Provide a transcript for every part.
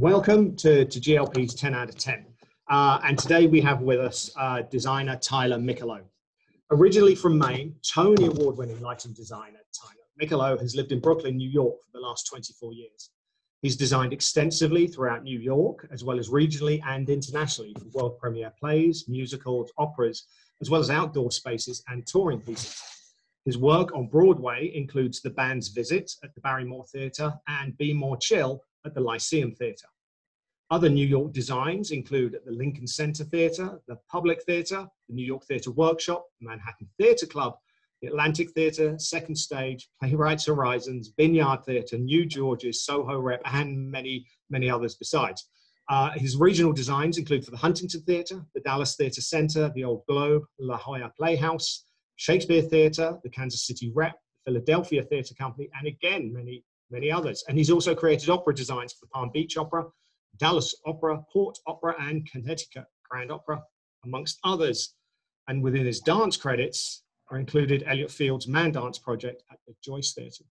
Welcome to, to GLP's 10 out of 10. Uh, and today we have with us uh, designer Tyler Micoleau. Originally from Maine, Tony Award winning lighting designer Tyler Micoleau has lived in Brooklyn, New York for the last 24 years. He's designed extensively throughout New York, as well as regionally and internationally for world premiere plays, musicals, operas, as well as outdoor spaces and touring pieces. His work on Broadway includes the band's visit at the Barrymore Theatre and Be More Chill at the Lyceum Theatre. Other New York designs include the Lincoln Center Theatre, the Public Theatre, the New York Theatre Workshop, the Manhattan Theatre Club, the Atlantic Theatre, Second Stage, Playwrights Horizons, Vineyard Theatre, New Georges, Soho Rep, and many, many others besides. Uh, his regional designs include for the Huntington Theatre, the Dallas Theatre Center, the Old Globe, La Jolla Playhouse, Shakespeare Theatre, the Kansas City Rep, Philadelphia Theatre Company, and again, many, many others. And he's also created opera designs for the Palm Beach Opera, Dallas Opera, Port Opera, and Connecticut Grand Opera, amongst others. And within his dance credits are included Eliot Feld's Mandance project at the Joyce Theatre.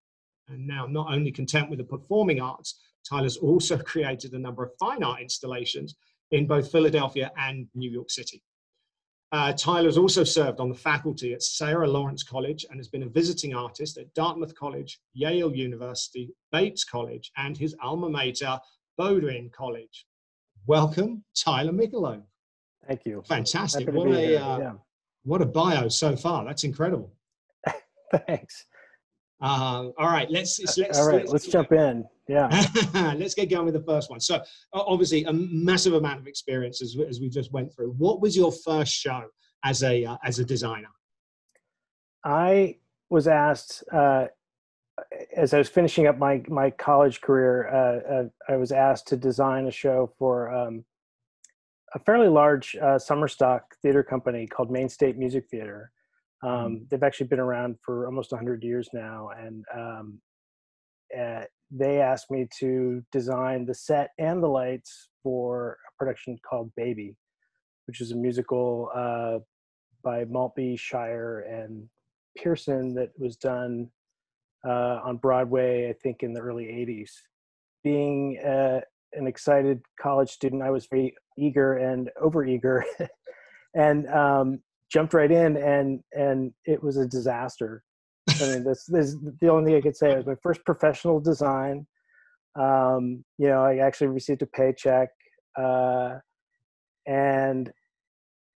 And now, not only content with the performing arts, Tyler's also created a number of fine art installations in both Philadelphia and New York City. Uh, Tyler's also served on the faculty at Sarah Lawrence College and has been a visiting artist at Dartmouth College, Yale University, Bates College, and his alma mater, Bowdoin College. Welcome, Tyler Micoleau. Thank you. Fantastic. What a, uh, yeah. what a bio so far. That's incredible. Thanks. Uh, all right, let's, let's all right. Let's, let's jump in. Yeah. let's get going with the first one. So, obviously, a massive amount of experience as, as we just went through. What was your first show as a uh, as a designer? I was asked uh, as I was finishing up my my college career, uh, uh, I was asked to design a show for um, a fairly large uh, summer stock theater company called Maine State Music Theater. Um, mm-hmm. they've actually been around for almost 100 years now, and um, uh, they asked me to design the set and the lights for a production called Baby, which is a musical uh, by Maltby Shire and Pearson that was done uh, on Broadway, I think in the early 80s. Being uh, an excited college student, I was very eager and overeager and um, jumped right in and, and it was a disaster. I mean, this, this the only thing I could say. It was my first professional design. Um, you know, I actually received a paycheck. Uh, and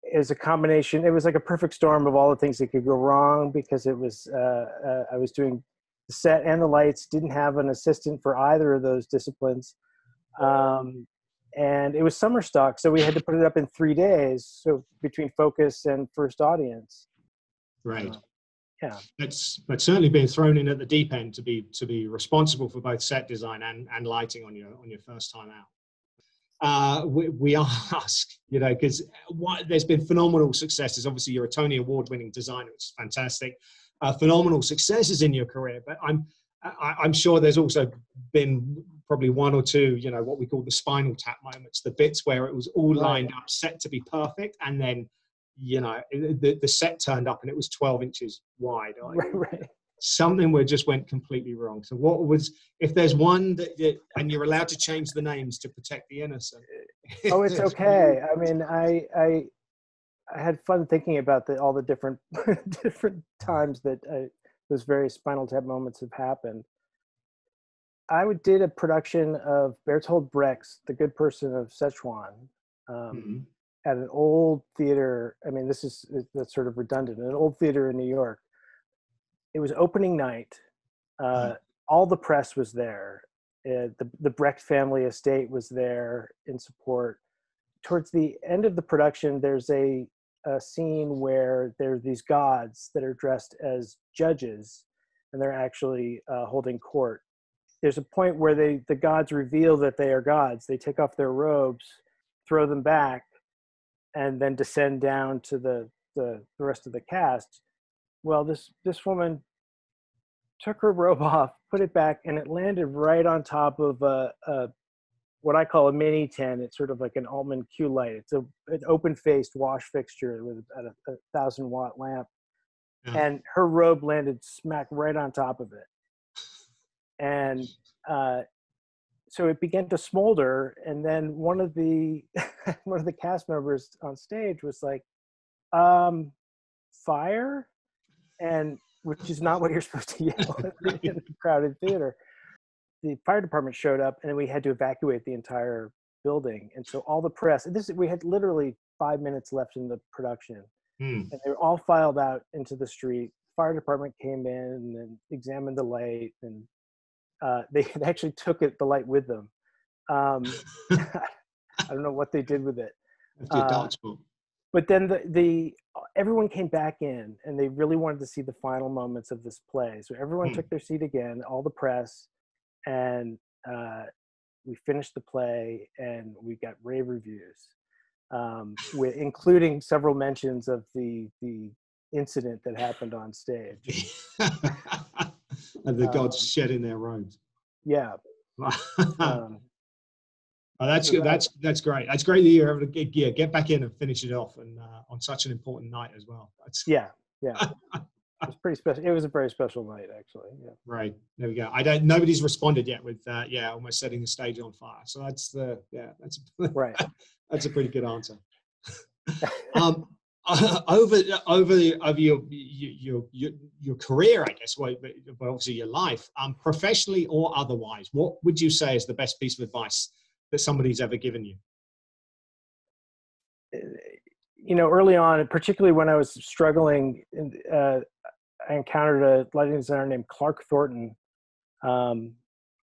it was a combination. It was like a perfect storm of all the things that could go wrong because it was uh, uh, I was doing the set and the lights didn't have an assistant for either of those disciplines. Um, and it was summer stock so we had to put it up in three days so between focus and first audience. Right. Uh, yeah. It's it's certainly been thrown in at the deep end to be to be responsible for both set design and, and lighting on your on your first time out. Uh, we, we ask, you know, because there's been phenomenal successes. Obviously, you're a Tony Award winning designer, which is fantastic uh, phenomenal successes in your career, but I'm I, I'm sure there's also been probably one or two, you know, what we call the spinal tap moments, the bits where it was all lined up, set to be perfect, and then, you know, the, the set turned up and it was 12 inches wide. Right, right. Something where just went completely wrong. So, what was, if there's one that, that and you're allowed to change the names to protect the innocent? Oh, it's okay. I mean, I, I, I had fun thinking about the, all the different different times that uh, those various Spinal Tap moments have happened. I did a production of Bertolt Brecht's The Good Person of Szechuan um, mm-hmm. at an old theater. I mean, this is that's sort of redundant. An old theater in New York. It was opening night. Uh, mm-hmm. All the press was there. Uh, the the Brecht family estate was there in support towards the end of the production, there's a a scene where there are these gods that are dressed as judges and they're actually uh, holding court. There's a point where they the gods reveal that they are gods. They take off their robes throw them back and then descend down to the the, the rest of the cast. Well this this woman took her robe off put it back and it landed right on top of a, a what I call a mini 10. It's sort of like an Altman Q light. It's a, an open faced wash fixture with a, a, thousand watt lamp. Yeah. And her robe landed smack right on top of it. And uh, so it began to smolder, and then one of the one of the cast members on stage was like, um, "Fire," and which is not what you're supposed to yell in a crowded theater. The fire department showed up, and we had to evacuate the entire building. And so all the press, this we had literally five minutes left in the production, Hmm. and they were all filed out into the street. Fire department came in and examined the light, and uh, they actually took it the light with them. Um, I don't know what they did with it uh, but then the, the everyone came back in and they really wanted to see the final moments of this play so everyone Hmm. took their seat again all the press and uh, we finished the play and we got rave reviews um, with, including several mentions of the the incident that happened on stage and the gods Um, shedding their robes. yeah oh, um, that's good. That's that's great. That's great that you're able to get, yeah, get back in and finish it off, and uh, on such an important night as well. That's yeah yeah was pretty special it was a very special night actually yeah right. There we go. I don't. Nobody's responded yet with uh, yeah, almost setting the stage on fire. So that's the yeah, that's right that's a pretty good answer. um, over over over your your your your career, I guess, well, but, obviously your life, um, professionally or otherwise, what would you say is the best piece of advice that somebody's ever given you? you know, early on, particularly when I was struggling, uh, I encountered a lighting designer named Clark Thornton. Um,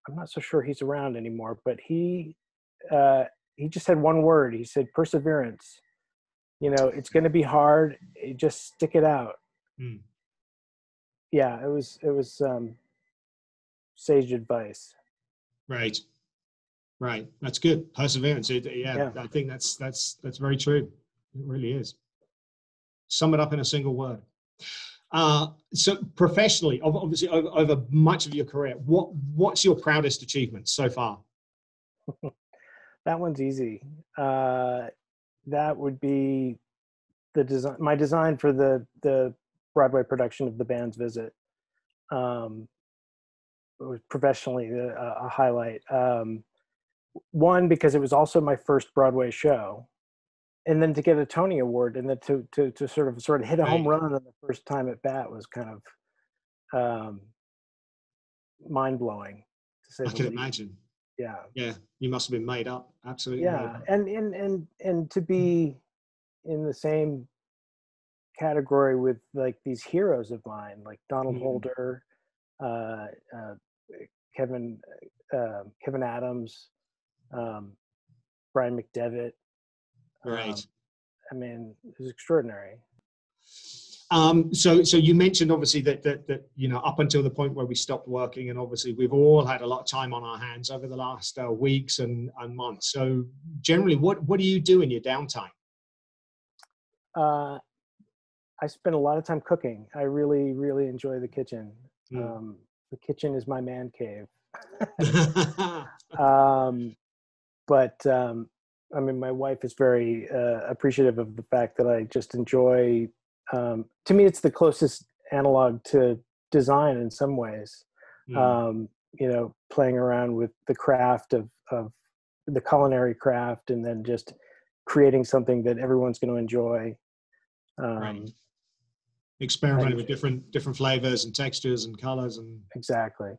I'm not so sure he's around anymore, but he uh, he just had one word. He said perseverance. You know, it's going to be hard. eh, Just stick it out. Hmm. Yeah, it was it was um, sage advice. Right, right. That's good. Perseverance. It, yeah, Yeah. I think that's that's that's very true. It really is. Sum it up in a single word. Uh, so professionally, obviously over, over much of your career, what what's your proudest achievement so far? That one's easy. Uh, that would be the design. My design for the the Broadway production of the band's visit. Um, it was professionally a, a highlight. Um, one because it was also my first Broadway show, and then to get a Tony Award and then to to to sort of sort of hit a home run on the first time at bat was kind of um, mind blowing. To say I can imagine. Yeah. Yeah, you must have been made up. Absolutely. yeah up. and and and and to be in the same category with like these heroes of mine like donald Mhm. holder uh, uh kevin uh, kevin adams um brian macdevitt Right. um, i mean it was extraordinary Um, so, so you mentioned obviously that, that that you know up until the point where we stopped working, and obviously we've all had a lot of time on our hands over the last uh, weeks and, and months. So, generally, what what do you do in your downtime? uh i spend a lot of time cooking i really really enjoy the kitchen Mm. um the kitchen is my man cave um, but um, I mean, my wife is very uh, appreciative of the fact that I just enjoy. Um, to me, it's the closest analog to design in some ways. Mm. Um, you know, playing around with the craft of of the culinary craft, and then just creating something that everyone's going to enjoy. Um, right. Experimenting with different different flavors and textures and colors and Exactly.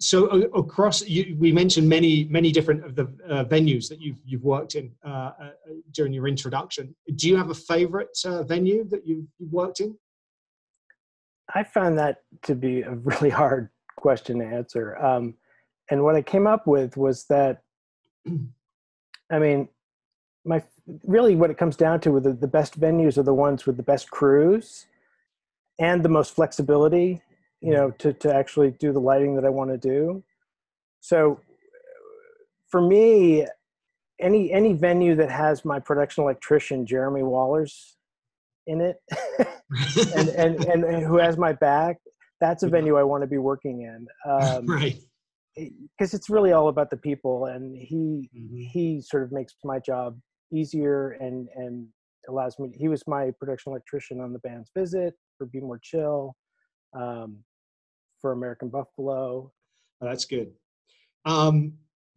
So uh, across you, we mentioned many many different of the uh, venues that you've you've worked in uh, uh, during your introduction. Do you have a favorite uh, venue that you've, you've worked in? I found that to be a really hard question to answer. Um, and what I came up with was that, I mean, my really what it comes down to with the, the best venues are the ones with the best crews and the most flexibility, you know, to, to actually do the lighting that I want to do. So for me, any any venue that has my production electrician Jeremy Wahlers in it and, and, and, and who has my back, that's a venue I want to be working in. Um, right because it's really all about the people and he Mhm. he sort of makes my job easier and and allows me he was my production electrician on the band's visit for be more chill um for american buffalo Oh, that's good. Um,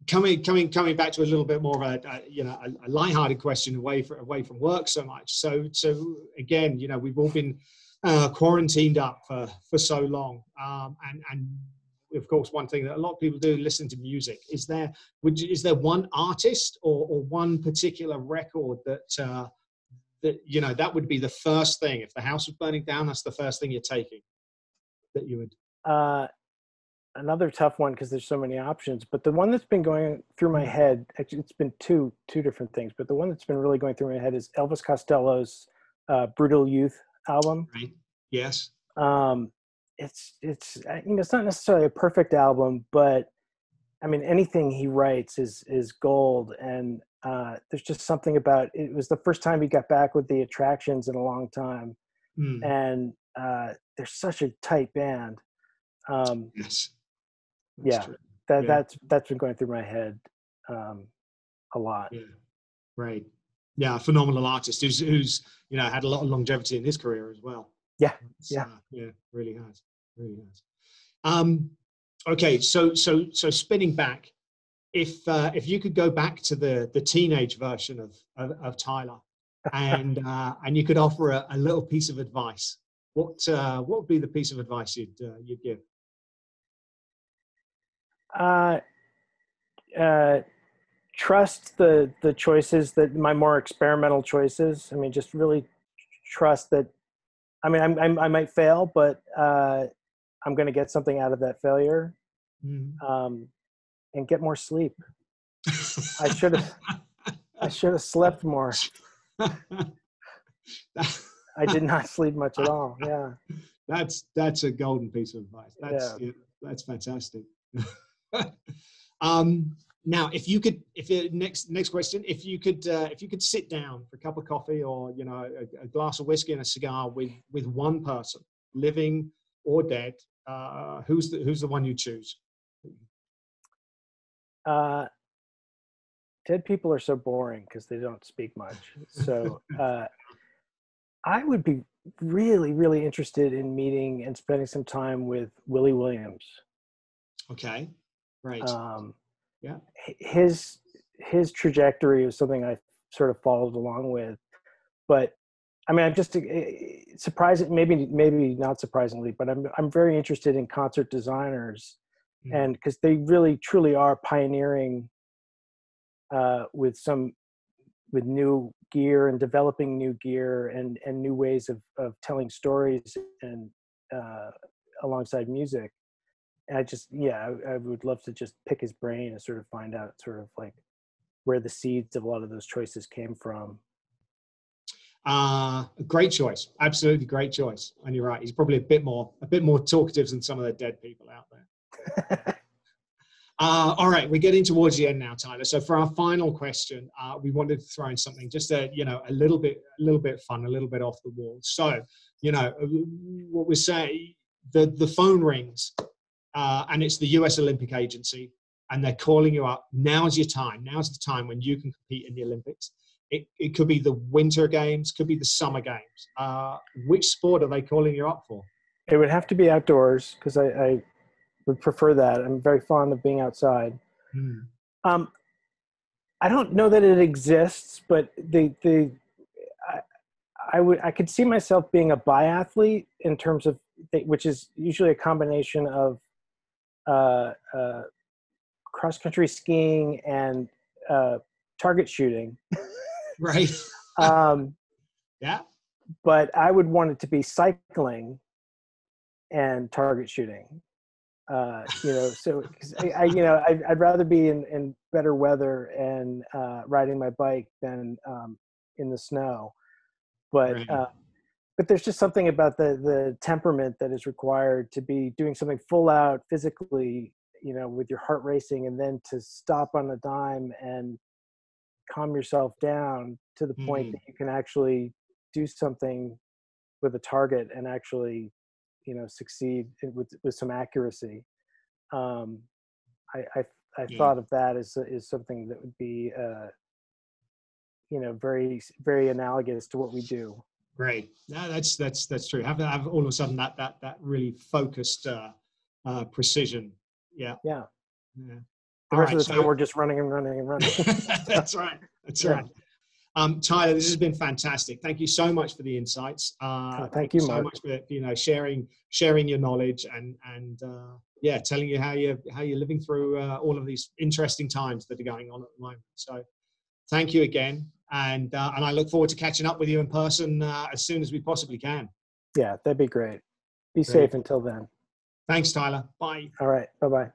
coming coming coming back to a little bit more of a, a you know a, a lighthearted question away from away from work so much. So so again, you know, we've all been uh, quarantined up for for so long, um, and and of course, one thing that a lot of people do listen to music. Is there would you, is there one artist or, or one particular record that uh, that you know that would be the first thing if the house was burning down? That's the first thing you're taking that you would. Uh, another tough one because there's so many options. But the one that's been going through my head, actually, it's been two two different things. But the one that's been really going through my head is Elvis Costello's uh, "Brutal Youth" album. Right. Yes. Um, it's it's uh, you know it's not necessarily a perfect album, but I mean anything he writes is is gold. And uh, there's just something about it was the first time he got back with the Attractions in a long time, Mm. and uh, they're such a tight band. Um, Yes. yeah. true. that Yeah. that's that's been going through my head um, a lot. Yeah. Right. Yeah, phenomenal artist who's who's you know had a lot of longevity in his career as well. Yeah, It's, yeah. uh, yeah, really has, really has. Um, okay, so so so spinning back, if uh, if you could go back to the the teenage version of of, of Tyler, and uh, and you could offer a, a little piece of advice, what uh, what would be the piece of advice you'd uh, you'd give? Uh, uh, trust the the choices that my more experimental choices. I mean, just really trust that. I mean, I'm, I'm I might fail, but uh, I'm going to get something out of that failure, Mm. um, and get more sleep. I should have I should have slept more. I did not sleep much at all. Yeah. that's that's a golden piece of advice. That's yeah. that's fantastic. um, now, if you could, if it, next next question, if you could, uh, if you could sit down for a cup of coffee or you know a, a glass of whiskey and a cigar with with one person, living or dead, uh, who's the who's the one you choose? Uh, dead people are so boring because they don't speak much. So uh, I would be really, really interested in meeting and spending some time with Willie Williams. Okay, right. Um, yeah, his his trajectory is something I sort of followed along with, but I mean, I'm just uh, surprised. Maybe maybe not surprisingly, but I'm I'm very interested in concert designers, mm-hmm. and because they really truly are pioneering uh, with some with new gear and developing new gear and and new ways of of telling stories and uh, alongside music. I just yeah, I, I would love to just pick his brain and sort of find out sort of like where the seeds of a lot of those choices came from. Uh, great choice. Absolutely great choice. And you're right. He's probably a bit more, a bit more talkative than some of the dead people out there. uh, all right, we're getting towards the end now, Tyler. So for our final question, uh, we wanted to throw in something just a, you know, a little bit, a little bit fun, a little bit off the wall. So, you know, what we say, the the phone rings, uh, and it's the U.S. Olympic Agency, and they're calling you up. Now's your time. Now's the time when you can compete in the Olympics. It, it could be the winter games, could be the summer games. Uh, which sport are they calling you up for? It would have to be outdoors because I, I, would prefer that. I'm very fond of being outside. Hmm. Um, I don't know that it exists, but the the I, I would I could see myself being a biathlete in terms of which is usually a combination of uh, uh, cross country skiing and uh, target shooting. right. um, yeah. But I would want it to be cycling and target shooting. Uh, you know, so I, I, you know, I, would rather be in, in better weather and uh, riding my bike than um, in the snow. But right. uh, but there's just something about the the temperament that is required to be doing something full out physically, you know, with your heart racing, and then to stop on a dime and calm yourself down to the point Mhm. that you can actually do something with a target and actually you know succeed with with some accuracy um i i, I Yeah. thought of that as is something that would be uh you know very very analogous to what we do Great. No, that's that's that's true. Have have all of a sudden that that that really focused uh, uh, precision. Yeah. yeah Yeah. The All rest right, of the time, we're just running and running and running. That's right. That's Yeah. right. Um, Tyler, this has been fantastic. Thank you so much for the insights. Uh, Oh, thank you, so Mark. much for you know sharing sharing your knowledge and and uh, yeah, telling you how you how you're living through uh, all of these interesting times that are going on at the moment. So, thank you again, and uh, and I look forward to catching up with you in person uh, as soon as we possibly can. yeah, that'd be great. Be Great. safe until then. Thanks, Tyler. Bye. All right. Bye bye.